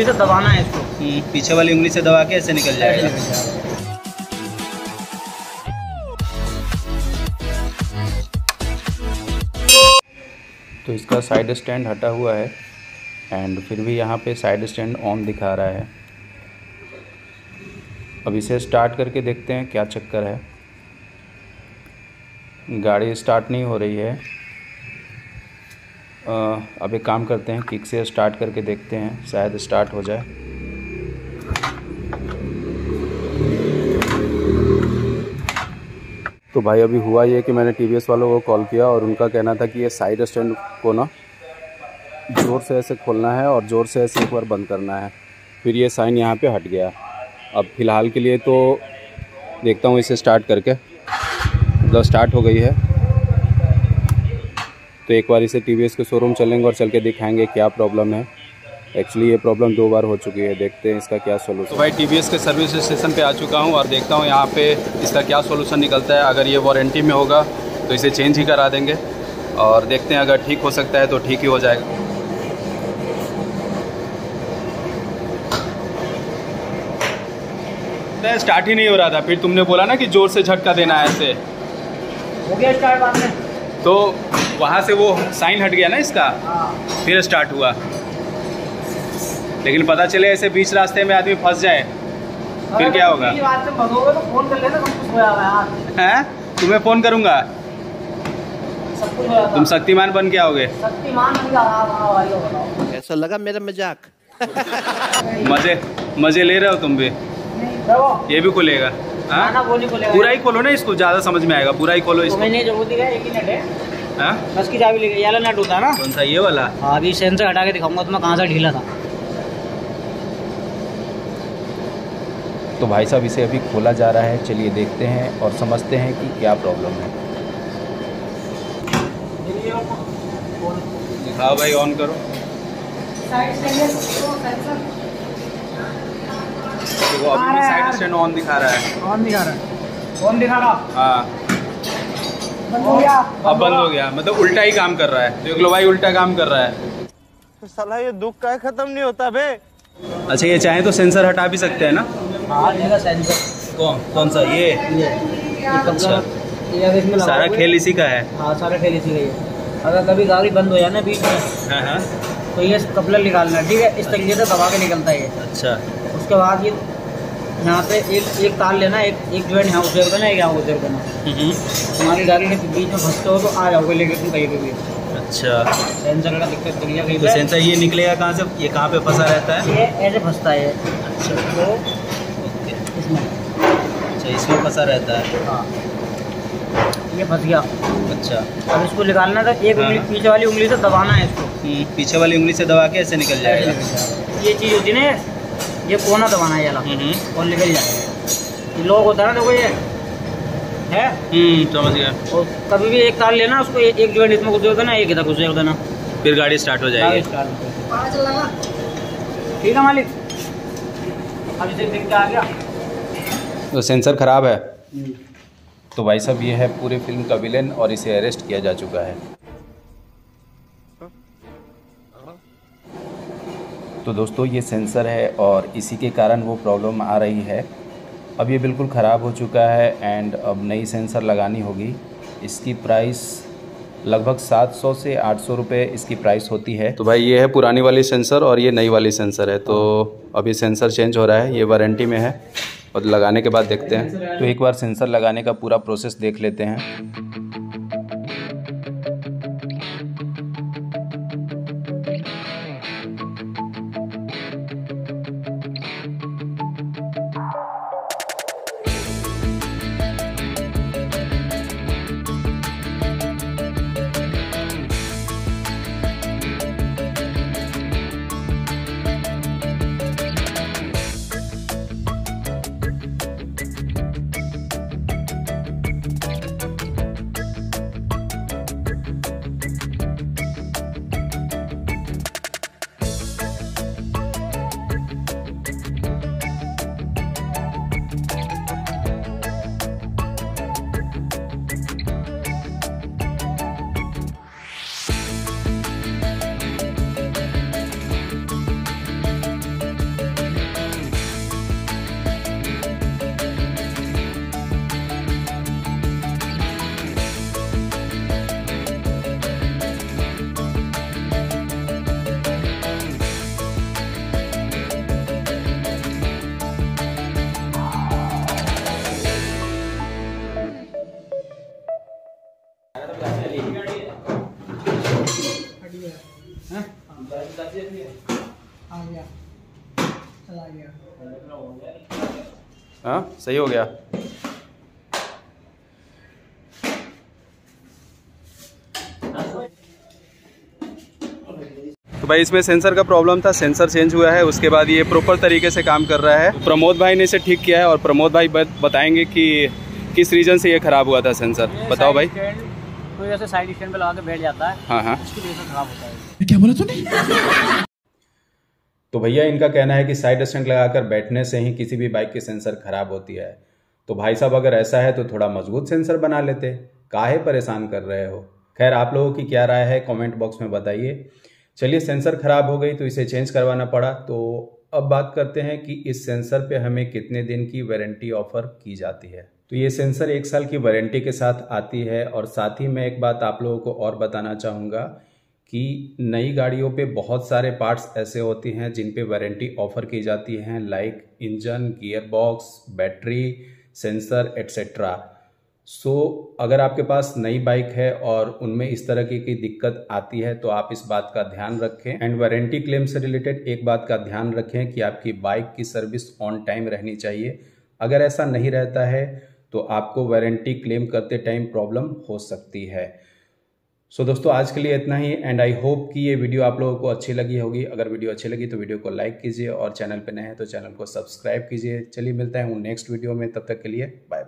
उंगली से दबाना है इसको। हम्म, पीछे वाली उंगली से दबा के ऐसे निकल जाएगा। तो इसका साइड स्टैंड हटा हुआ है एंड फिर भी यहाँ पे साइड स्टैंड ऑन दिखा रहा है। अब इसे स्टार्ट करके देखते हैं क्या चक्कर है। गाड़ी स्टार्ट नहीं हो रही है। अब एक काम करते हैं किक से स्टार्ट करके देखते हैं, शायद स्टार्ट हो जाए। तो भाई, अभी हुआ ये कि मैंने टीवीएस वालों को कॉल किया और उनका कहना था कि ये साइड स्टैंड को ना ज़ोर से ऐसे खोलना है और ज़ोर से ऐसे एक बार बंद करना है। फिर ये साइन यहाँ पे हट गया। अब फ़िलहाल के लिए तो देखता हूँ इसे स्टार्ट करके। मतलब स्टार्ट हो गई है। तो एक बार इसे टी के शोरूम चलेंगे और चल के दिखाएँगे क्या प्रॉब्लम है। एक्चुअली ये प्रॉब्लम दो बार हो चुकी है देखते हैं इसका क्या सोल्यूशन तो भाई टी के सर्विस स्टेशन पे आ चुका हूँ और देखता हूँ यहाँ पे इसका क्या सोल्यूशन निकलता है। अगर ये वारंटी में होगा तो इसे चेंज ही करा देंगे और देखते हैं अगर ठीक हो सकता है तो ठीक ही हो जाएगा। स्टार्ट ही नहीं हो रहा था। फिर तुमने बोला ना कि ज़ोर से झटका देना है ऐसे। हो गया स्टार्ट तो वहाँ से वो साइन हट गया ना इसका फिर स्टार्ट हुआ। लेकिन पता चले ऐसे बीच रास्ते में आदमी फंस जाए फिर क्या होगा? अगर बात से भगोगे तो फ़ोन कर लेना सब कुछ होया हुआ है? तुम्हें फ़ोन करूँगा? सब कुछ होया तुम शक्तिमान बन के आओगे। कैसा लगा मेरा मज़ाक। मज़े मज़े ले रहे हो तुम भी। ये भी खुलेगा हाँ? पूरा ही खोलो ना इसको ज़्यादा समझ में आएगा। पूरा ही खोलो तो इसको। मैंने जो दिखा एक ही नट है। हाँ? बस की चाबी लेके ये वाला नट होता है ना? कौन सा ये वाला? हाँ अभी सेंसर हटा के दिखाऊँगा तुम्हें कहाँ से ढीला था। तो भाई साहब इसे अभी खोला जा रहा है। चलिए देखते हैं और समझते हैं कि क्या प्रॉब्लम है। दिखाओ भाई ऑन करो। देखो अभी साइड। स्टैंड ऑन दिखा रहा है। कौन दिखा रहा है। कौन दिखा रहा? हाँ हो। अब बंद हो गया। मतलब उल्टा ही काम कर रहा है। देख लो भाई उल्टा काम कर रहा है। साला ये दुख का खत्म नहीं होता बे। अच्छा ये चाहे तो सेंसर हटा भी सकते हैं ना? हाँ सेंसर। कौन? कौन सा? ये? ये। ये अच्छा। अगर सारा खेल इसी का है। हाँ सारा खेल इसी का है अगर कभी गाड़ी बंद हो जाए ना बीच में हाँ हाँ। तो ये कपड़ा निकालना ठीक है? इस तरीके से दबा के निकलता है ये। अच्छा। उसके बाद ये यहाँ से एक एक तार लेना एक एक जॉइंट यहाँ उतर देना एक यहाँ उतर देना हम्म, तुम्हारी गाड़ी के बीच में फंसते हो तो आ जाओगे लेके तुम कहीं पे भी। अच्छा। सेंसर का दिक्कत दुनिया कहीं तो पे। सेंसर ये निकलेगा कहाँ से? ये कहाँ पे फंसा रहता है? ये ऐसे फंसता है। अच्छा। तो इसमें। अच्छा इसमें फंसा रहता है। हाँ। ये फंस गया। अच्छा। अब इसको निकालना था एक हाँ। उंगली पीछे वाली उंगली से दबाना है इसको। हम्म, पीछे वाली उंगली से दबा के ऐसे निकल जाएगा। ये चीज़ होती है ना ये कोना दबाना है ये हम्म, और निकल जाएगा ये लॉक होता है ना देखो ये है? हम्म समझ गया। और कभी भी एक तार लेना उसको एक, एक जॉइंट इसमें घुसेर देना एक इधर घुसेर देना। फिर गाड़ी स्टार्ट हो जाएगी। ठीक है मालिक। अब इसे देख के आ गया। तो सेंसर ख़राब है। तो भाई साहब ये है पूरे फ़िल्म का विलेन और इसे अरेस्ट किया जा चुका है। तो दोस्तों ये सेंसर है और इसी के कारण वो प्रॉब्लम आ रही है। अब ये बिल्कुल ख़राब हो चुका है एंड अब नई सेंसर लगानी होगी। इसकी प्राइस लगभग 700 से 800 रुपए इसकी प्राइस होती है। तो भाई ये है पुरानी वाली सेंसर और ये नई वाली सेंसर है। तो अभी सेंसर चेंज हो रहा है ये वारंटी में है और लगाने के बाद देखते हैं। तो एक बार सेंसर लगाने का पूरा प्रोसेस देख लेते हैं। आ गया। चला गया। हाँ सही हो गया। तो भाई इसमें सेंसर का प्रॉब्लम था सेंसर चेंज हुआ है उसके बाद ये प्रॉपर तरीके से काम कर रहा है। प्रमोद भाई ने इसे ठीक किया है और प्रमोद भाई बताएँगे कि किस रीजन से ये खराब हुआ था सेंसर बताओ भाई। कोई ऐसे साइड स्टैंड पे लगा के बैठ जाता है हाँ हाँ। इसकी वजह से खराब होता है। तो भैया इनका कहना है कि साइड स्टैंड लगाकर बैठने से ही किसी भी बाइक की सेंसर खराब होती है। तो भाई साहब अगर ऐसा है तो थोड़ा मज़बूत सेंसर बना लेते। काहे परेशान कर रहे हो? खैर आप लोगों की क्या राय है कमेंट बॉक्स में बताइए। चलिए सेंसर खराब हो गई तो इसे चेंज करवाना पड़ा। तो अब बात करते हैं कि इस सेंसर पे हमें कितने दिन की वारंटी ऑफ़र की जाती है। तो ये सेंसर एक साल की वारंटी के साथ आती है और साथ ही मैं एक बात आप लोगों को और बताना चाहूँगा कि नई गाड़ियों पे बहुत सारे पार्ट्स ऐसे होते हैं जिन पे वारंटी ऑफ़र की जाती हैं like engine gear box battery sensor etcetera so अगर आपके पास नई बाइक है और उनमें इस तरह की, कोई दिक्कत आती है तो आप इस बात का ध्यान रखें। एंड वारंटी क्लेम से रिलेटेड एक बात का ध्यान रखें कि आपकी बाइक की सर्विस ऑन टाइम रहनी चाहिए। अगर ऐसा नहीं रहता है तो आपको वारंटी क्लेम करते टाइम प्रॉब्लम हो सकती है। सो so, दोस्तों आज के लिए इतना ही एंड आई होप कि ये वीडियो आप लोगों को अच्छी लगी होगी। अगर वीडियो अच्छी लगी तो वीडियो को लाइक कीजिए और चैनल पर नए हैं तो चैनल को सब्सक्राइब कीजिए। चलिए मिलता है नेक्स्ट वीडियो में तब तक के लिए बाय